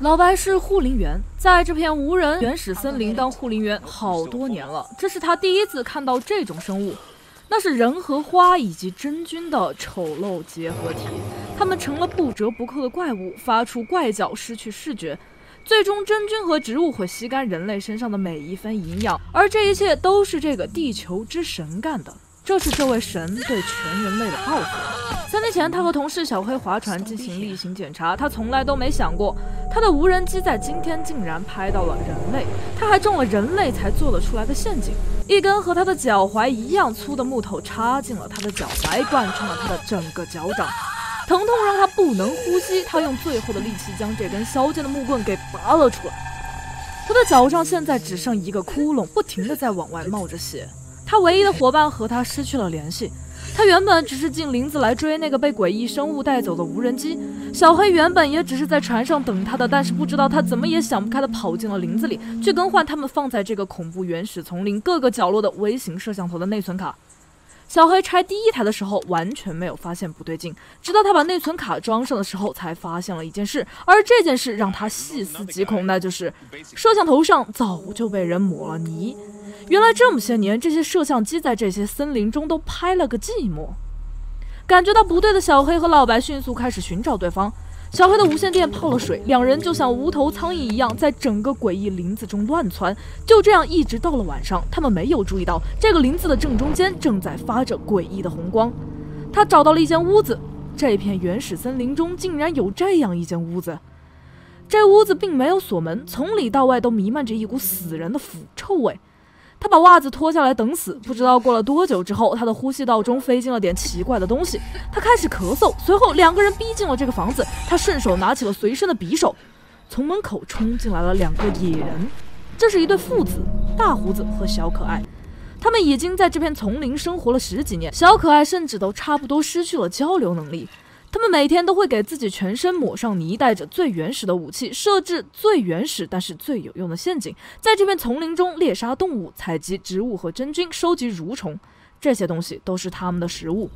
老白是护林员，在这片无人原始森林当护林员好多年了，这是他第一次看到这种生物，那是人和花以及真菌的丑陋结合体，它们成了不折不扣的怪物，发出怪叫，失去视觉，最终真菌和植物会吸干人类身上的每一分营养，而这一切都是这个地球之神干的。这是这位神对全人类的报复。三年前，他和同事小黑划船进行例行检查，他从来都没想过，他的无人机在今天竟然拍到了人类，他还中了人类才做得出来的陷阱。一根和他的脚踝一样粗的木头插进了他的脚踝，贯穿了他的整个脚掌，疼痛让他不能呼吸。他用最后的力气将这根削尖的木棍给拔了出来，他的脚上现在只剩一个窟窿，不停地在往外冒着血。他唯一的伙伴和他失去了联系。他原本只是进林子来追那个被诡异生物带走的无人机。小黑原本也只是在船上等他的，但是不知道他怎么也想不开的跑进了林子里，去更换他们放在这个恐怖原始丛林各个角落的微型摄像头的内存卡。小黑拆第一台的时候完全没有发现不对劲，直到他把内存卡装上的时候才发现了一件事，而这件事让他细思极恐，那就是摄像头上早就被人抹了泥。原来这么些年，这些摄像机在这些森林中都拍了个寂寞。感觉到不对的小黑和老白迅速开始寻找对方。小黑的无线电泡了水，两人就像无头苍蝇一样，在整个诡异林子中乱窜。就这样一直到了晚上，他们没有注意到这个林子的正中间正在发着诡异的红光。他找到了一间屋子，这片原始森林中竟然有这样一间屋子。这屋子并没有锁门，从里到外都弥漫着一股死人的腐臭味。他把袜子脱下来等死，不知道过了多久之后，他的呼吸道中飞进了点奇怪的东西，他开始咳嗽。随后两个人逼近了这个房子，他顺手拿起了随身的匕首，从门口冲进来了两个野人，这是一对父子，大胡子和小可爱，他们已经在这片丛林生活了十几年，小可爱甚至都差不多失去了交流能力。他们每天都会给自己全身抹上泥，带着最原始的武器，设置最原始但是最有用的陷阱，在这片丛林中猎杀动物、采集植物和真菌、收集蠕虫，这些东西都是他们的食物。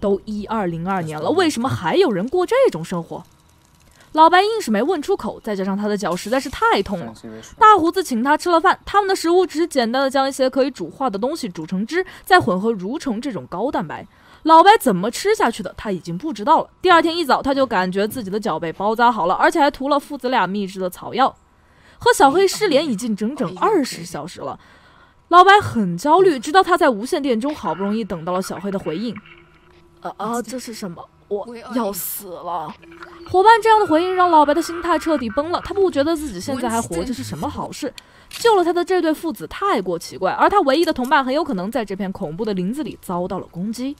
都一二零二年了，为什么还有人过这种生活？老白硬是没问出口，再加上他的脚实在是太痛了。大胡子请他吃了饭，他们的食物只是简单的将一些可以煮化的东西煮成汁，再混合蠕虫这种高蛋白。老白怎么吃下去的，他已经不知道了。第二天一早，他就感觉自己的脚被包扎好了，而且还涂了父子俩秘制的草药。和小黑失联已经整整二十小时了，老白很焦虑，直到他在无线电中好不容易等到了小黑的回应。啊啊，这是什么？我要死了！伙伴这样的回应让老白的心态彻底崩了。他不觉得自己现在还活着是什么好事，救了他的这对父子太过奇怪，而他唯一的同伴很有可能在这片恐怖的林子里遭到了攻击。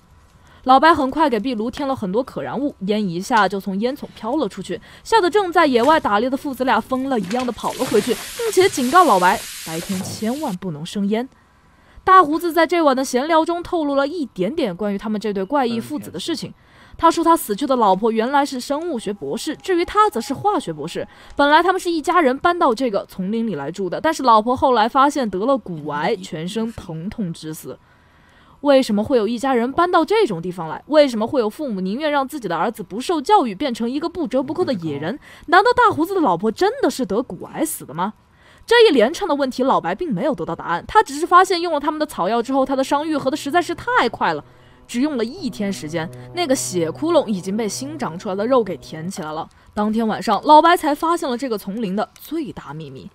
老白很快给壁炉添了很多可燃物，烟一下就从烟囱飘了出去，吓得正在野外打猎的父子俩疯了一样的跑了回去，并且警告老白白天千万不能生烟。大胡子在这晚的闲聊中透露了一点点关于他们这对怪异父子的事情。他说他死去的老婆原来是生物学博士，至于他则是化学博士。本来他们是一家人搬到这个丛林里来住的，但是老婆后来发现得了骨癌，全身疼痛致死。为什么会有一家人搬到这种地方来？为什么会有父母宁愿让自己的儿子不受教育，变成一个不折不扣的野人？难道大胡子的老婆真的是得骨癌死的吗？这一连串的问题，老白并没有得到答案。他只是发现用了他们的草药之后，他的伤愈合的实在是太快了，只用了一天时间，那个血窟窿已经被新长出来的肉给填起来了。当天晚上，老白才发现了这个丛林的最大秘密。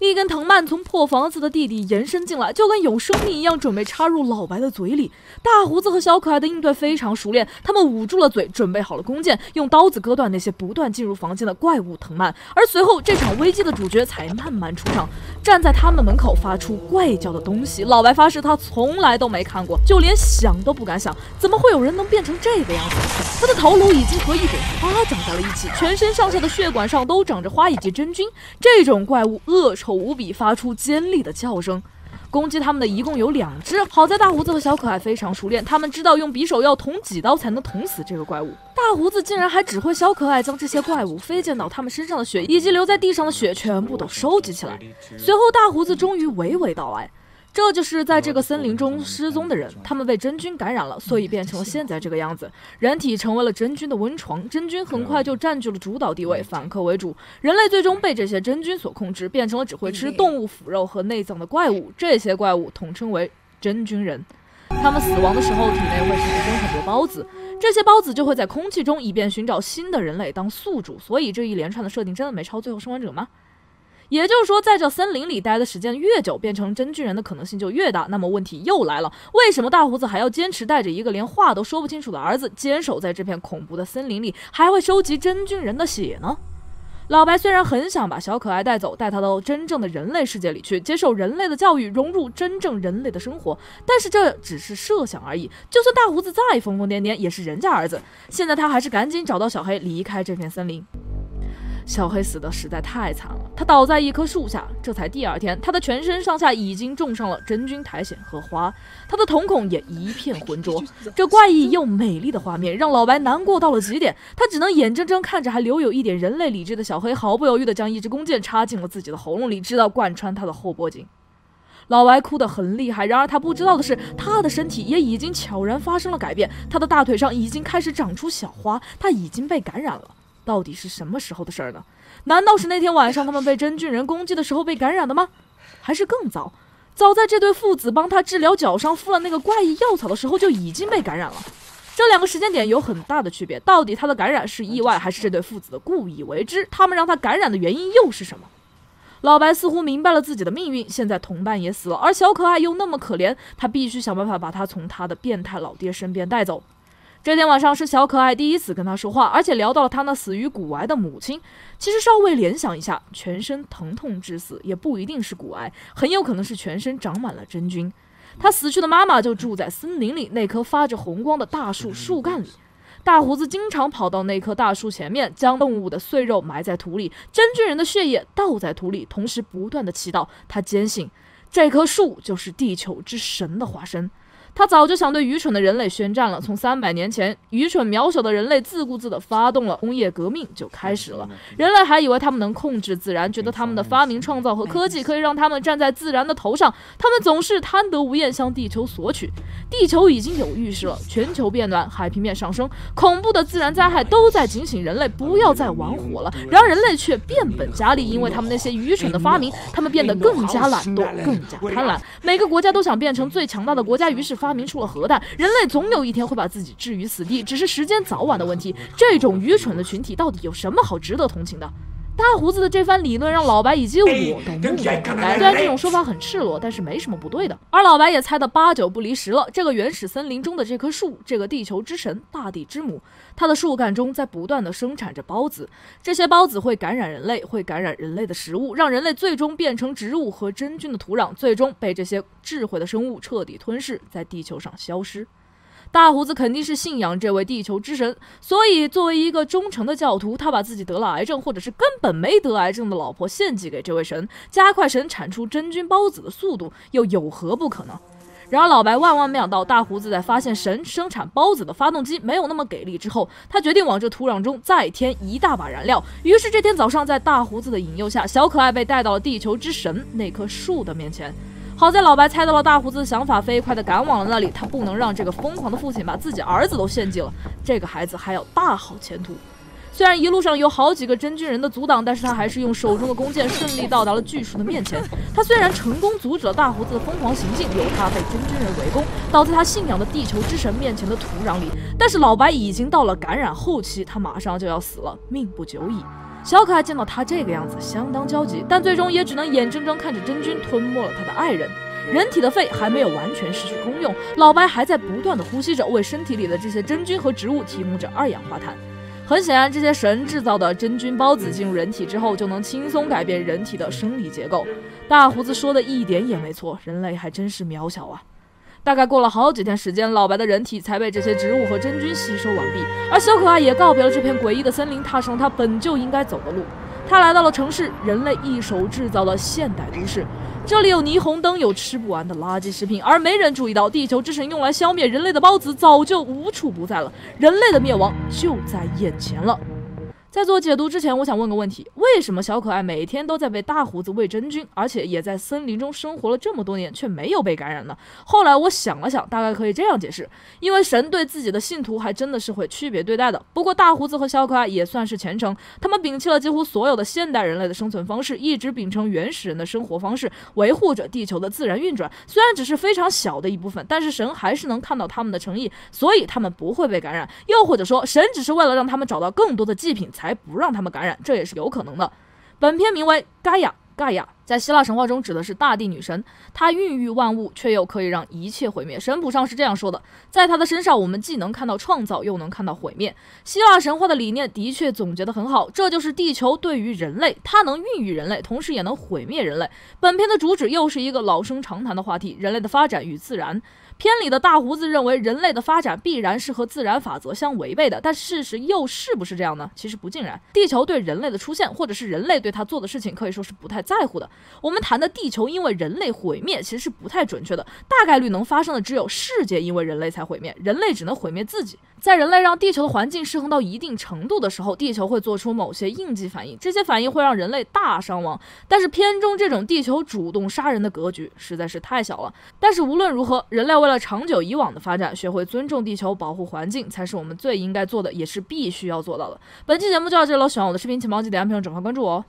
一根藤蔓从破房子的地底延伸进来，就跟有生命一样，准备插入老白的嘴里。大胡子和小可爱的应对非常熟练，他们捂住了嘴，准备好了弓箭，用刀子割断那些不断进入房间的怪物藤蔓。而随后，这场危机的主角才慢慢出场，站在他们门口发出怪叫的东西。老白发誓，他从来都没看过，就连想都不敢想，怎么会有人能变成这个样子？他的头颅已经和一朵花长在了一起，全身上下的血管上都长着花以及真菌。这种怪物恶臭。无比发出尖利的叫声，攻击他们的一共有两只。好在大胡子和小可爱非常熟练，他们知道用匕首要捅几刀才能捅死这个怪物。大胡子竟然还指挥小可爱将这些怪物飞溅到他们身上的血以及留在地上的血全部都收集起来。随后，大胡子终于娓娓道来：这就是在这个森林中失踪的人，他们被真菌感染了，所以变成了现在这个样子。人体成为了真菌的温床，真菌很快就占据了主导地位，反客为主。人类最终被这些真菌所控制，变成了只会吃动物腐肉和内脏的怪物。这些怪物统称为真菌人。他们死亡的时候，体内会产生很多孢子，这些孢子就会在空气中，以便寻找新的人类当宿主。所以这一连串的设定真的没抄最后生还者吗？也就是说，在这森林里待的时间越久，变成真菌人的可能性就越大。那么问题又来了，为什么大胡子还要坚持带着一个连话都说不清楚的儿子，坚守在这片恐怖的森林里，还会收集真菌人的血呢？老白虽然很想把小可爱带走，带他到真正的人类世界里去，接受人类的教育，融入真正人类的生活，但是这只是设想而已。就算大胡子再疯疯癫癫，也是人家儿子。现在他还是赶紧找到小黑，离开这片森林。小黑死的实在太惨了，他倒在一棵树下。这才第二天，他的全身上下已经种上了真菌苔藓和花，他的瞳孔也一片浑浊。这怪异又美丽的画面让老白难过到了极点，他只能眼睁睁看着还留有一点人类理智的小黑毫不犹豫地将一支弓箭插进了自己的喉咙里，直到贯穿他的后脖颈。老白哭得很厉害，然而他不知道的是，他的身体也已经悄然发生了改变，他的大腿上已经开始长出小花，他已经被感染了。到底是什么时候的事儿呢？难道是那天晚上他们被真菌人攻击的时候被感染的吗？还是更早，早在这对父子帮他治疗脚伤敷了那个怪异药草的时候就已经被感染了？这两个时间点有很大的区别。到底他的感染是意外，还是这对父子的故意为之？他们让他感染的原因又是什么？老白似乎明白了自己的命运，现在同伴也死了，而小可爱又那么可怜，他必须想办法把他从他的变态老爹身边带走。这天晚上是小可爱第一次跟他说话，而且聊到了他那死于骨癌的母亲。其实稍微联想一下，全身疼痛致死也不一定是骨癌，很有可能是全身长满了真菌。他死去的妈妈就住在森林里那棵发着红光的大树树干里。大胡子经常跑到那棵大树前面，将动物的碎肉埋在土里，真菌人的血液倒在土里，同时不断的祈祷。他坚信这棵树就是地球之神的化身。他早就想对愚蠢的人类宣战了。从三百年前，愚蠢渺小的人类自顾自地发动了工业革命就开始了。人类还以为他们能控制自然，觉得他们的发明、创造和科技可以让他们站在自然的头上。他们总是贪得无厌，向地球索取。地球已经有预示了，全球变暖，海平面上升，恐怖的自然灾害都在警醒人类不要再玩火了。然而人类却变本加厉，因为他们那些愚蠢的发明，他们变得更加懒惰，更加贪婪。每个国家都想变成最强大的国家，于是。发明出了核弹，人类总有一天会把自己置于死地，只是时间早晚的问题。这种愚蠢的群体到底有什么好值得同情的？大胡子的这番理论让老白以及我都目瞪口呆。虽然这种说法很赤裸，但是没什么不对的。而老白也猜得八九不离十了。这个原始森林中的这棵树，这个地球之神、大地之母，它的树干中在不断的生产着孢子。这些孢子会感染人类，会感染人类的食物，让人类最终变成植物和真菌的土壤，最终被这些智慧的生物彻底吞噬，在地球上消失。大胡子肯定是信仰这位地球之神，所以作为一个忠诚的教徒，他把自己得了癌症或者是根本没得癌症的老婆献祭给这位神，加快神产出真菌孢子的速度，又有何不可呢？然而老白万万没想到，大胡子在发现神生产孢子的发动机没有那么给力之后，他决定往这土壤中再添一大把燃料。于是这天早上，在大胡子的引诱下，小可爱被带到了地球之神那棵树的面前。好在老白猜到了大胡子的想法，飞快地赶往了那里。他不能让这个疯狂的父亲把自己儿子都献祭了，这个孩子还有大好前途。虽然一路上有好几个真菌人的阻挡，但是他还是用手中的弓箭顺利到达了巨树的面前。他虽然成功阻止了大胡子的疯狂行径，由他被真菌人围攻，倒在他信仰的地球之神面前的土壤里，但是老白已经到了感染后期，他马上就要死了，命不久矣。小可爱见到他这个样子，相当焦急，但最终也只能眼睁睁看着真菌吞没了他的爱人。人体的肺还没有完全失去功用，老白还在不断的呼吸着，为身体里的这些真菌和植物提供着二氧化碳。很显然，这些神制造的真菌孢子进入人体之后，就能轻松改变人体的生理结构。大胡子说的一点也没错，人类还真是渺小啊。大概过了好几天时间，老白的人体才被这些植物和真菌吸收完毕，而小可爱也告别了这片诡异的森林，踏上了他本就应该走的路。他来到了城市，人类一手制造的现代都市。这里有霓虹灯，有吃不完的垃圾食品，而没人注意到，地球之神用来消灭人类的孢子早就无处不在了，人类的灭亡就在眼前了。在做解读之前，我想问个问题：为什么小可爱每天都在被大胡子喂真菌，而且也在森林中生活了这么多年，却没有被感染呢？后来我想了想，大概可以这样解释：因为神对自己的信徒还真的是会区别对待的。不过大胡子和小可爱也算是虔诚，他们摒弃了几乎所有的现代人类的生存方式，一直秉承原始人的生活方式，维护着地球的自然运转。虽然只是非常小的一部分，但是神还是能看到他们的诚意，所以他们不会被感染。又或者说，神只是为了让他们找到更多的祭品。才还不让他们感染，这也是有可能的。本片名为《盖亚》，盖亚在希腊神话中指的是大地女神，她孕育万物，却又可以让一切毁灭。神谱上是这样说的：在她的身上，我们既能看到创造，又能看到毁灭。希腊神话的理念的确总结得很好，这就是地球对于人类，它能孕育人类，同时也能毁灭人类。本片的主旨又是一个老生常谈的话题：人类的发展与自然。片里的大胡子认为人类的发展必然是和自然法则相违背的，但事实又是不是这样呢？其实不尽然。地球对人类的出现，或者是人类对他做的事情，可以说是不太在乎的。我们谈的地球因为人类毁灭，其实是不太准确的。大概率能发生的只有世界因为人类才毁灭，人类只能毁灭自己。在人类让地球的环境失衡到一定程度的时候，地球会做出某些应激反应，这些反应会让人类大伤亡。但是片中这种地球主动杀人的格局实在是太小了。但是无论如何，人类为了长久以往的发展，学会尊重地球、保护环境，才是我们最应该做的，也是必须要做到的。本期节目就到这里了，喜欢我的视频，请帮我点评、转发、关注我哦。